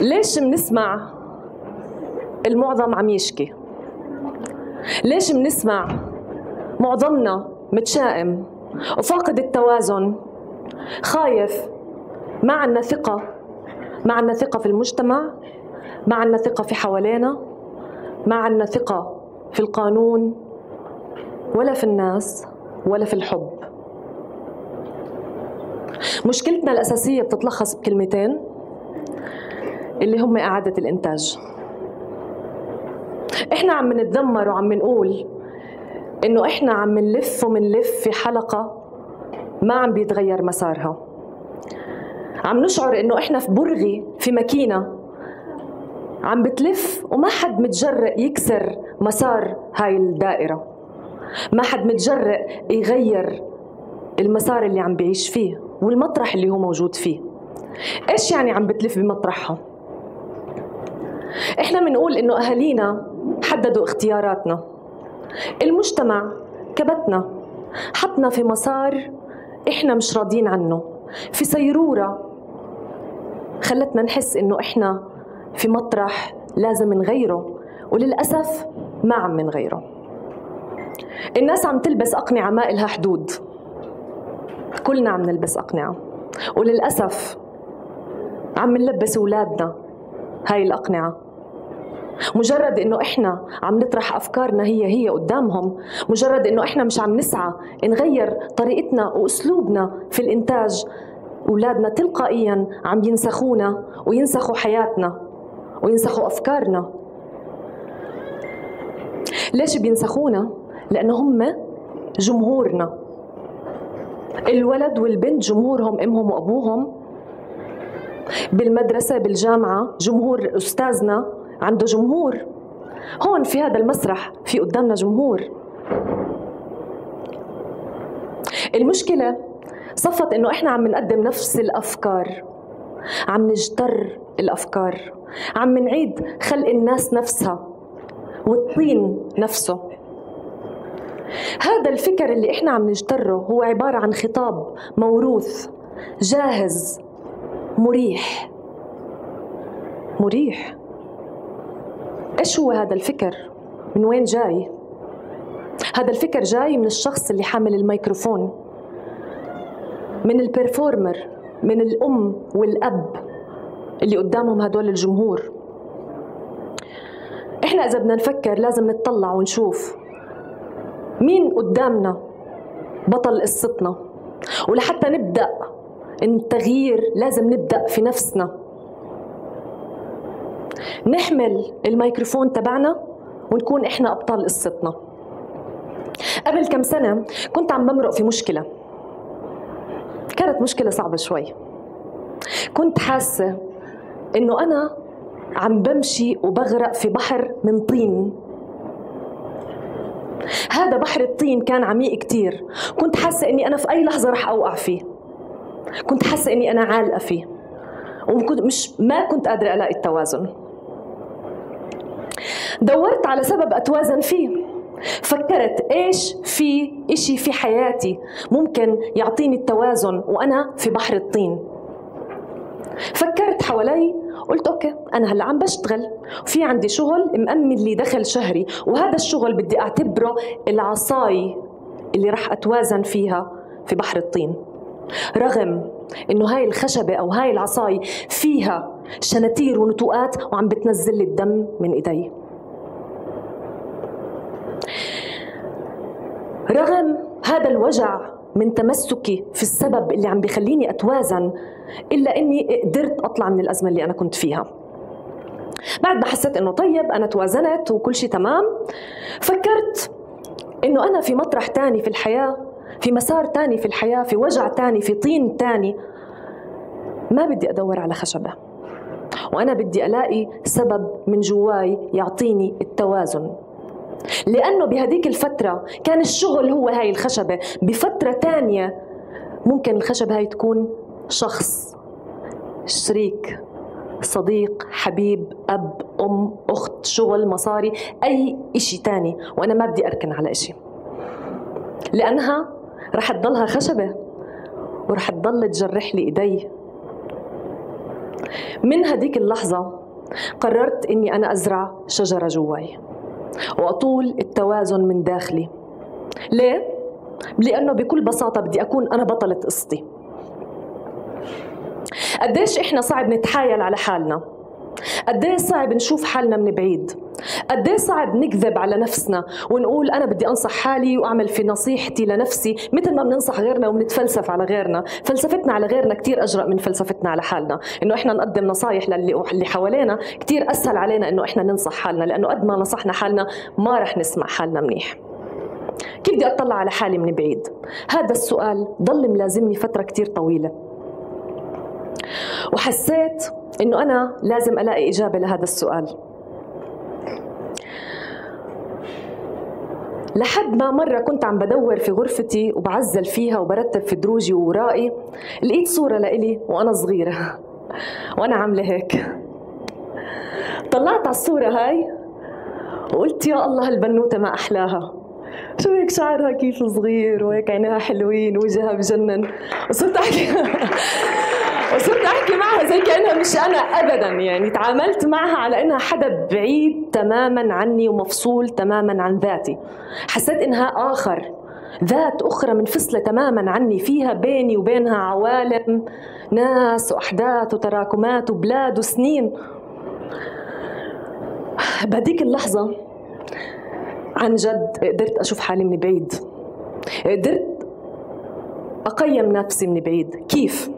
ليش منسمع المعظم عم يشكي؟ ليش منسمع معظمنا متشائم وفاقد التوازن؟ خايف ما عنا ثقة ما عنا ثقة في المجتمع ما عنا ثقة في حوالينا ما عنا ثقة في القانون ولا في الناس ولا في الحب. مشكلتنا الأساسية بتتلخص بكلمتين. اللي هم إعادة الإنتاج. إحنا عم نتذمر وعم نقول إنه إحنا عم نلف ومنلف في حلقة ما عم بيتغير مسارها. عم نشعر إنه إحنا في برغي في ماكينة. عم بتلف وما حد متجرئ يكسر مسار هاي الدائرة. ما حد متجرئ يغير المسار اللي عم بيعيش فيه والمطرح اللي هو موجود فيه. إيش يعني عم بتلف بمطرحها؟ إحنا بنقول إنه أهالينا حددوا اختياراتنا. المجتمع كبتنا حطنا في مسار إحنا مش راضيين عنه. في سيرورة خلتنا نحس إنه إحنا في مطرح لازم نغيره وللأسف ما عم نغيره. الناس عم تلبس أقنعة ما إلها حدود. كلنا عم نلبس أقنعة. وللأسف عم نلبس أولادنا. هاي الأقنعة. مجرد إنه إحنا عم نطرح أفكارنا هي هي قدامهم مجرد إنه إحنا مش عم نسعى نغير طريقتنا وأسلوبنا في الإنتاج أولادنا تلقائيا عم ينسخونا وينسخوا حياتنا وينسخوا أفكارنا. ليش بينسخونا؟ لأنه هم جمهورنا. الولد والبنت جمهورهم إمهم وأبوهم بالمدرسة بالجامعة جمهور أستاذنا عنده جمهور. هون في هذا المسرح في قدامنا جمهور. المشكلة صفت إنه إحنا عم نقدم نفس الأفكار عم نجتر الأفكار عم نعيد خلق الناس نفسها والطين نفسه. هذا الفكر اللي إحنا عم نجتره هو عبارة عن خطاب موروث جاهز مريح. مريح. إيش هو هذا الفكر؟ من وين جاي؟ هذا الفكر جاي من الشخص اللي حامل الميكروفون من البرفورمر من الأم والأب اللي قدامهم هدول الجمهور. إحنا إذا بدنا نفكر لازم نتطلع ونشوف مين قدامنا بطل قصتنا. ولحتى نبدأ التغيير لازم نبدأ في نفسنا. نحمل الميكروفون تبعنا ونكون إحنا أبطال قصتنا. قبل كم سنة كنت عم بمرق في مشكلة. كانت مشكلة صعبة شوي. كنت حاسة إنه أنا عم بمشي وبغرق في بحر من طين. هذا بحر الطين كان عميق كتير. كنت حاسة إني أنا في أي لحظة رح أوقع فيه. كنت حاسة إني أنا عالقة فيه. وكنت مش ما كنت قادرة ألاقي التوازن. دورت على سبب أتوازن فيه. فكرت إيش في إشي في حياتي ممكن يعطيني التوازن وأنا في بحر الطين. فكرت حوالي قلت أوكي أنا هلأ عم بشتغل. وفي عندي شغل مأمن لي دخل شهري وهذا الشغل بدي أعتبره العصاي اللي رح أتوازن فيها في بحر الطين. رغم إنه هاي الخشبة أو هاي العصاي فيها شناتير ونتوءات وعم بتنزل لي الدم من إيدي. رغم هذا الوجع من تمسكي في السبب اللي عم بيخليني أتوازن إلا إني قدرت أطلع من الأزمة اللي أنا كنت فيها. بعد ما حسيت إنه طيب أنا توازنت وكل شيء تمام فكرت إنه أنا في مطرح تاني في الحياة. في مسار تاني في الحياة في وجع تاني في طين تاني. ما بدي أدور على خشبة. وأنا بدي ألاقي سبب من جواي يعطيني التوازن. لأنه بهديك الفترة كان الشغل هو هاي الخشبة. بفترة تانية ممكن الخشبة هاي تكون شخص شريك صديق حبيب أب أم أخت شغل مصاري أي إشي تاني. وأنا ما بدي أركن على إشي. لأنها رح تضلها خشبة ورح تضل تجرح لي إيدي. من هديك اللحظة قررت إني أنا أزرع شجرة جواي وأطول التوازن من داخلي. ليه؟ لأنه بكل بساطة بدي أكون أنا بطلة قصتي قديش إحنا صعب نتحايل على حالنا. قديش صعب نشوف حالنا من بعيد. قديش صعب نكذب على نفسنا ونقول أنا بدي أنصح حالي وأعمل في نصيحتي لنفسي مثل ما بننصح غيرنا وبنتفلسف على غيرنا. فلسفتنا على غيرنا كثير أجرأ من فلسفتنا على حالنا إنه إحنا نقدم نصايح للي حوالينا. كثير أسهل علينا إنه إحنا ننصح حالنا لأنه قد ما نصحنا حالنا ما رح نسمع حالنا منيح. كيف بدي أطلع على حالي من بعيد؟ هذا السؤال ضل ملازمني فترة كثير طويلة. وحسيت إنه أنا لازم ألاقي إجابة لهذا السؤال. لحد ما مرة كنت عم بدور في غرفتي وبعزل فيها وبرتب في دروجي وورائي لقيت صورة لإلي وأنا صغيرة. وأنا عاملة هيك. طلعت على الصورة هاي وقلت يا الله هالبنوتة ما أحلاها. شو هيك شعرها كيف صغير؟ وهيك عينيها حلوين وجهها بجنن. وصرت أحكي وصرت أحكي معها زي كأنها مش أنا ابدا يعني تعاملت معها على إنها حدا بعيد تماما عني ومفصول تماما عن ذاتي. حسيت إنها آخر ذات أخرى منفصلة تماما عني فيها بيني وبينها عوالم ناس وأحداث وتراكمات وبلاد وسنين. بهديك اللحظة عن جد قدرت أشوف حالي من بعيد. قدرت أقيم نفسي من بعيد. كيف؟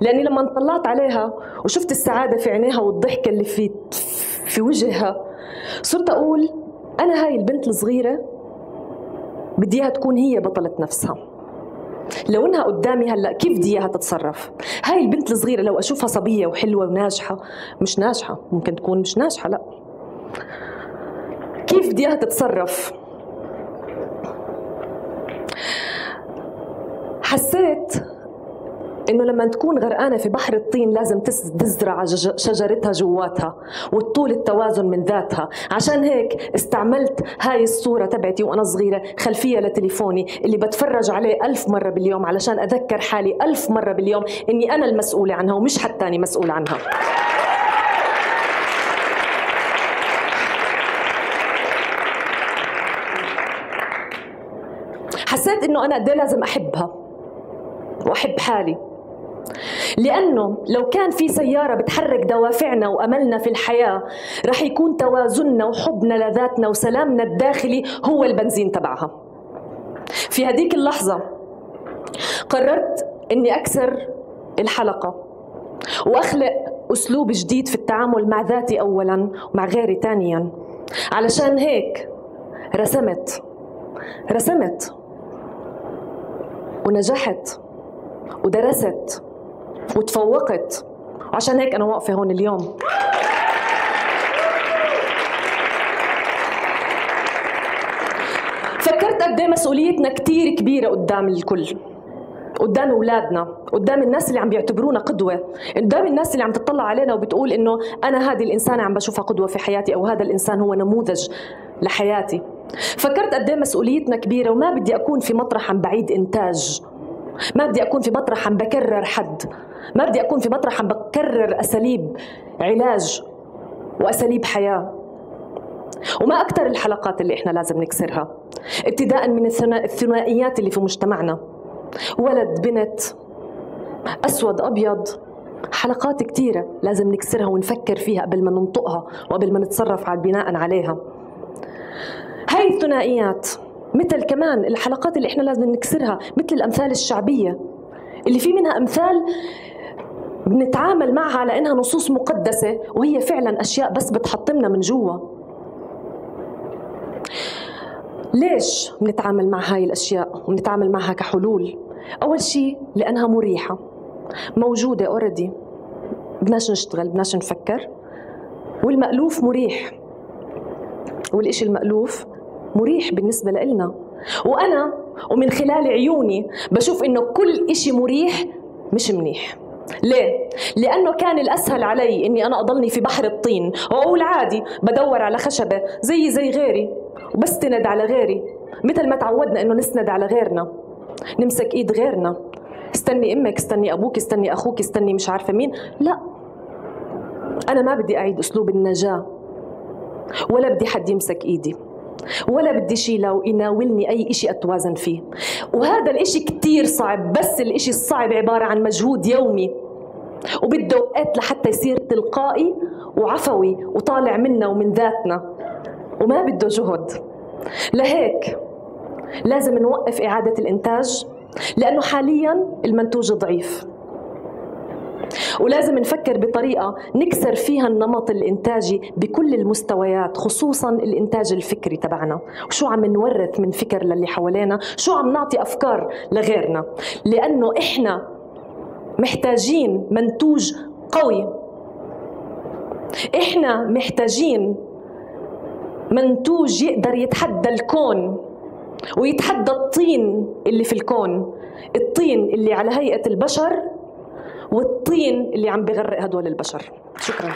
لأني لما طلعت عليها وشفت السعادة في عينيها والضحكة اللي في في وجهها صرت أقول أنا هاي البنت الصغيرة بدي إياها تكون هي بطلة نفسها. لو إنها قدامي هلأ كيف بدي إياها تتصرف؟ هاي البنت الصغيرة لو أشوفها صبية وحلوة وناجحة مش ناجحة ممكن تكون مش ناجحة لأ. كيف بدي إياها تتصرف؟ حسيت إنه لما تكون غرقانة في بحر الطين لازم تزرع شجرتها جواتها وتطول التوازن من ذاتها. عشان هيك استعملت هاي الصورة تبعتي وأنا صغيرة خلفية لتليفوني اللي بتفرج عليه ألف مرة باليوم علشان أذكر حالي ألف مرة باليوم إني أنا المسؤولة عنها ومش حد تاني مسؤول عنها. حسيت إنه أنا قد إيه لازم أحبها وأحب حالي. لأنه لو كان في سيارة بتحرك دوافعنا وأملنا في الحياة رح يكون توازننا وحبنا لذاتنا وسلامنا الداخلي هو البنزين تبعها. في هديك اللحظة قررت أني أكسر الحلقة وأخلق أسلوب جديد في التعامل مع ذاتي أولا ومع غيري ثانيا. علشان هيك رسمت رسمت ونجحت ودرست وتفوقت. عشان هيك أنا واقفة هون اليوم. فكرت قد إيه مسؤوليتنا كثير كبيرة قدام الكل قدام أولادنا قدام الناس اللي عم بيعتبرونا قدوة. قدام الناس اللي عم تطلع علينا وبتقول إنه أنا هذه الإنسانة عم بشوفها قدوة في حياتي أو هذا الإنسان هو نموذج لحياتي. فكرت قد إيه مسؤوليتنا كبيرة وما بدي أكون في مطرح عم بعيد إنتاج. ما بدي أكون في مطرح عم بكرر حد. ما بدي أكون في مطرح عم بكرر أساليب علاج وأساليب حياة. وما أكثر الحلقات اللي إحنا لازم نكسرها. ابتداء من الثنائيات اللي في مجتمعنا. ولد بنت أسود أبيض. حلقات كثيرة لازم نكسرها ونفكر فيها قبل ما ننطقها وقبل ما نتصرف على بناء عليها. هاي الثنائيات مثل كمان الحلقات اللي إحنا لازم نكسرها مثل الأمثال الشعبية. اللي في منها أمثال بنتعامل معها على انها نصوص مقدسة وهي فعلا أشياء بس بتحطمنا من جوا. ليش بنتعامل مع هاي الأشياء وبنتعامل معها كحلول؟ أول شيء لأنها مريحة موجودة اوريدي بدناش نشتغل بدناش نفكر. والمألوف مريح. والإشي المألوف مريح بالنسبة لإلنا. وأنا ومن خلال عيوني بشوف إنه كل إشي مريح مش منيح. ليه؟ لأنه كان الأسهل علي إني أنا أضلني في بحر الطين. وأقول عادي بدور على خشبة زي زي غيري وبستند على غيري. مثل ما تعودنا إنه نسند على غيرنا. نمسك إيد غيرنا. استني أمك استني أبوك استني أخوك استني مش عارفة مين. لا. أنا ما بدي أعيد أسلوب النجاة ولا بدي حد يمسك إيدي. ولا بدي شيء لو يناولني أي شيء أتوازن فيه. وهذا الإشي كتير صعب بس الإشي الصعب عبارة عن مجهود يومي. وبده أوقات لحتى يصير تلقائي وعفوي وطالع منا ومن ذاتنا. وما بده جهد. لهيك لازم نوقف إعادة الإنتاج لأنه حاليا المنتوج ضعيف. ولازم نفكر بطريقة نكسر فيها النمط الإنتاجي بكل المستويات خصوصا الإنتاج الفكري تبعنا. وشو عم نورث من فكر للي حوالينا؟ شو عم نعطي أفكار لغيرنا؟ لأنه إحنا محتاجين منتوج قوي. إحنا محتاجين منتوج يقدر يتحدى الكون ويتحدى الطين اللي في الكون الطين اللي على هيئة البشر والطين اللي عم بغرق هدول البشر. شكرا.